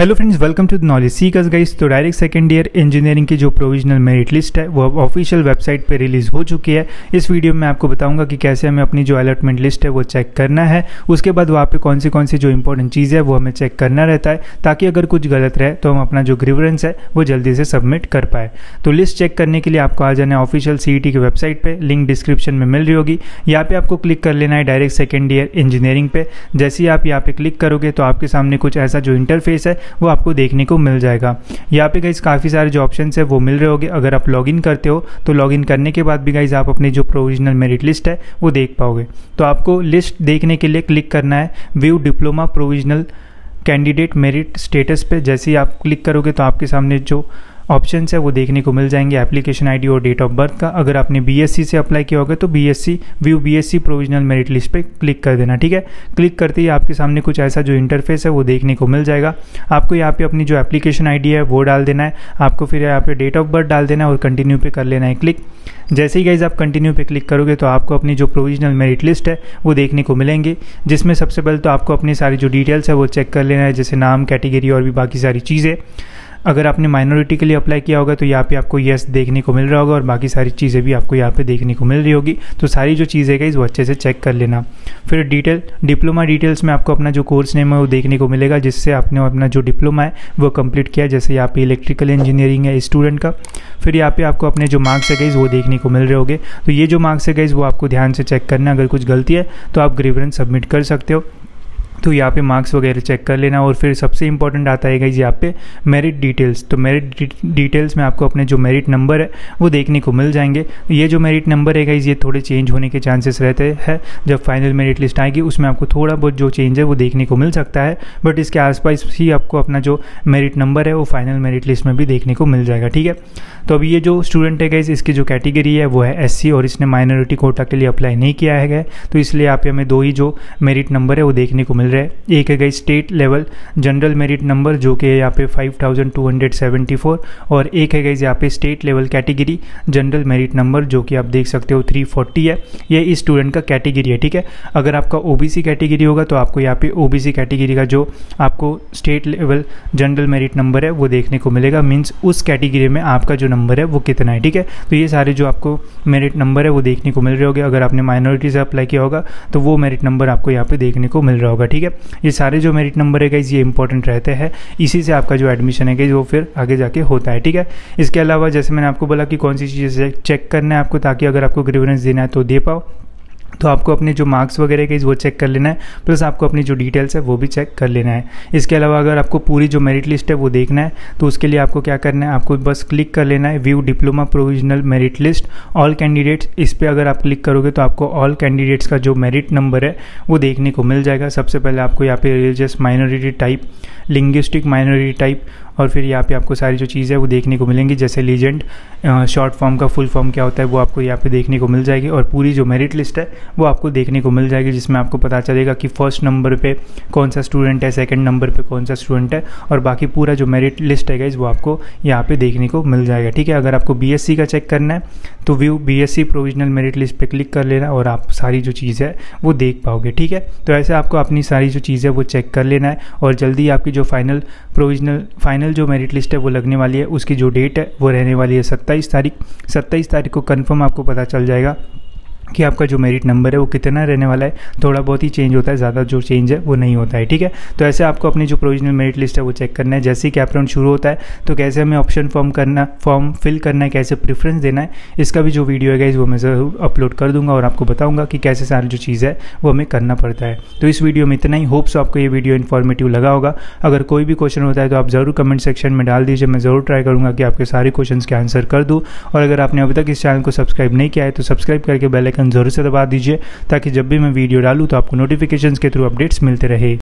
Hello friends welcome to the knowledge seekers guys तो direct second year engineering की जो provisional merit list है, वो अब ऑफिशियल वेबसाइट पे रिलीज़ हो चुकी है। इस वीडियो में आपको बताऊँगा कि कैसे हमें अपनी जो अलॉटमेंट लिस्ट है, वो चेक करना है। उसके बाद वहाँ पे कौन सी कौन सी जो इंपॉर्टेंट चीज़ है, वो हमें चेक करना रहता है, ताकि अगर कुछ गलत रहे तो हम अपना जो ग्रीवरेंस है, वो जल्दी से सबमिट कर पाए। तो लिस्ट चेक करने के लिए आपको आ जाना है ऑफिशियल सी की वेबसाइट पर लिंक डिस्क्रिप्शन में मिल रही होगी। यहाँ पर आपको क्लिक कर लेना है डायरेक्ट सेकेंड ईयर इंजीनियरिंग पे। जैसे ही आप यहाँ पे क्लिक करोगे तो आपके सामने कुछ ऐसा जो इंटरफेस है वो आपको देखने को मिल जाएगा। यहाँ पे गाइज़ काफ़ी सारे जो ऑप्शन है वो मिल रहे होंगे। अगर आप लॉगिन करते हो तो लॉगिन करने के बाद भी गाइज़ आप अपनी जो प्रोविजनल मेरिट लिस्ट है, वो देख पाओगे। तो आपको लिस्ट देखने के लिए क्लिक करना है। View diploma provisional candidate merit status पे जैसे ही आप क्लिक करोगे तो आपके सामने जो ऑप्शन है, वो देखने को मिल जाएँगे। एप्लीकेशन आईडी और डेट ऑफ़ बर्थ का। अगर आपने बीएससी से अप्लाई किया होगा तो BSc view BSc provisional merit list पे क्लिक कर देना, ठीक है? क्लिक करते ही आपके सामने कुछ ऐसा जो इंटरफेस है, वो देखने को मिल जाएगा। आपको यहाँ पे अपनी जो एप्लीकेशन आईडी है, वो डाल देना है। आपको फिर यहाँ पे डेट ऑफ़ बर्थ डाल देना है और कंटिन्यू पे कर लेना है क्लिक जैसे ही गाइज़ आप कंटिन्यू पे क्लिक करोगे तो आपको अपनी जो प्रोविजनल मेरिट लिस्ट है, वो देखने को मिलेंगे। जिसमें सबसे पहले तो आपको अपनी सारी जो डिटेल्स है, वो चेक कर लेना है, जैसे नाम कैटेगरी और भी बाकी सारी चीज़ें। अगर आपने माइनॉरिटी के लिए अप्लाई किया होगा तो यहाँ पे आपको येस देखने को मिल रहा होगा और बाकी सारी चीज़ें भी आपको यहाँ पे देखने को मिल रही होगी। तो सारी जो चीज़ें गई वो अच्छे से चेक कर लेना। फिर डिटेल डिप्लोमा डिटेल्स में आपको अपना जो कोर्स नेम है, वो देखने को मिलेगा, जिससे आपने अपना जो डिप्लोमा है, वो कंप्लीट किया। जैसे यहाँ पे इलेक्ट्रिकल इंजीनियरिंग है स्टूडेंट का। फिर यहाँ पे आपको अपने जो मार्क्स है गई वो देखने को मिल रहे होंगे। तो ये जो मार्क्स है गई वो आपको ध्यान से चेक करना। अगर कुछ गलती है तो आप ग्रीवरेंस सबमिट कर सकते हो। तो यहाँ पे मार्क्स वगैरह चेक कर लेना और फिर सबसे इंपॉर्टेंट आता है यहाँ पे मेरिट डिटेल्स तो मेरिट डिटेल्स में आपको अपने जो मेरिट नंबर है, वो देखने को मिल जाएँगे। ये जो मेरिट नंबर है गाइज़ ये थोड़े चेंज होने के चांसेस रहते हैं। जब फाइनल मेरिट लिस्ट आएगी, उसमें आपको थोड़ा बहुत जो चेंज है, वो देखने को मिल सकता है। बट इसके आसपास ही आपको अपना जो मेरिट नंबर है, वो फाइनल मेरिट लिस्ट में भी देखने को मिल जाएगा, ठीक है? तो अभी ये जो स्टूडेंट है गाइज़ इसकी जो कैटेगरी है, वो है एससी और इसने माइनॉरिटी कोटा के लिए अप्लाई नहीं किया है तो इसलिए आप हमें दो ही जो मेरिट नंबर है, वो देखने को मिल रहा है। एक है गई state level general merit number जो कि है यहाँ पे 5274 और एक है गई यहाँ पे state level category general merit number जो कि आप देख सकते हो 340 है। ये इस स्टूडेंट का कैटेगरी है, ठीक है? अगर आपका ओबीसी कैटेगरी होगा तो आपको यहाँ पे ओबीसी कैटेगरी का जो आपको state level general merit number है वो देखने को मिलेगा। मीन्स उस कैटेगरी में आपका जो नंबर है वो कितना है, ठीक है? तो ये सारे जो आपको मेरिट नंबर है वो देखने को मिल रहे होंगे। अगर आपने माइनॉरिटी से अप्लाई किया होगा तो वो मेरिट नंबर आपको यहाँ पे देखने को मिल रहा होगा, ठीक है? ये सारे जो मेरिट नंबर है गाइज़ ये इंपॉर्टेंट रहते हैं। इसी से आपका जो एडमिशन है गाइज़ वो फिर आगे जाके होता है, ठीक है? इसके अलावा जैसे मैंने आपको बोला कि कौन सी चीज़ें चेक करना है आपको, ताकि अगर आपको ग्रीवरेंस देना है तो दे पाओ। तो आपको अपने जो मार्क्स वगैरह के, वो चेक कर लेना है प्लस आपको अपनी जो डिटेल्स है, वो भी चेक कर लेना है। इसके अलावा अगर आपको पूरी जो मेरिट लिस्ट है, वो देखना है तो उसके लिए आपको क्या करना है, आपको बस क्लिक कर लेना है view diploma provisional merit list all candidates इस पर अगर आप क्लिक करोगे तो आपको ऑल कैंडिडेट्स का जो मेरिट नंबर है, वो देखने को मिल जाएगा। सबसे पहले आपको यहाँ पे religious minority type linguistic minority type और फिर यहाँ पे आपको सारी जो चीज़ें है, वो देखने को मिलेंगी। जैसे लीजेंड शॉर्ट फॉर्म का फुल फॉर्म क्या होता है, वो आपको यहाँ पे देखने को मिल जाएगी। और पूरी जो मेरिट लिस्ट है, वो आपको देखने को मिल जाएगी, जिसमें आपको पता चलेगा कि फ़र्स्ट नंबर पे कौन सा स्टूडेंट है सेकेंड नंबर पर कौन सा स्टूडेंट है, और बाकी पूरा जो मेरिट लिस्ट है गाइज़ वो आपको यहाँ पर देखने को मिल जाएगा। ठीक है, अगर आपको बीएससी का चेक करना है तो view BSc provisional merit list पर क्लिक कर लेना और आप सारी जो चीज़ है, वो देख पाओगे। ठीक है तो ऐसे आपको अपनी सारी जो चीज़ है, वो चेक कर लेना है और जल्दी आपकी जो फाइनल प्रोविजनल फाइनल जो मेरिट लिस्ट है वो लगने वाली है, उसकी जो डेट है वो रहने वाली है सत्ताईस तारीख। सत्ताईस तारीख को कन्फर्म आपको पता चल जाएगा। कि आपका जो मेरिट नंबर है वो कितना रहने वाला है, थोड़ा बहुत ही चेंज होता है, ज़्यादा जो चेंज है वो नहीं होता है, ठीक है? तो ऐसे आपको अपनी जो प्रोविजनल मेरिट लिस्ट है वो चेक करना है। जैसे ही कैप राउंड शुरू होता है तो कैसे हमें ऑप्शन फॉर्म करना फॉर्म फिल करना है, कैसे प्रेफरेंस देना है, इसका भी जो वीडियो है वो मैं ज़रूर अपलोड कर दूँगा और आपको बताऊँगा कि कैसे सारी जो चीज़ है वो हमें करना पड़ता है। तो इस वीडियो में इतना ही। होप्स आपको ये वीडियो इन्फॉर्मेटिव लगा होगा। अगर कोई भी क्वेश्चन होता है तो आप ज़रूर कमेंट सेक्शन में डाल दीजिए। मैं ज़रूर ट्राई करूँगा कि आपके सारे क्वेश्चन के आंसर कर दूँ। और अगर आपने अभी तक इस चैनल को सब्सक्राइब नहीं किया है तो सब्सक्राइब करके बेलाइकन ज़रूर से दबा दीजिए ताकि जब भी मैं वीडियो डालूँ तो आपको नोटिफिकेशन के थ्रू अपडेट्स मिलते रहे।